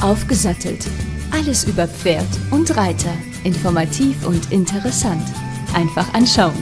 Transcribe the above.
Aufgesattelt. Alles über Pferd und Reiter. Informativ und interessant. Einfach anschauen.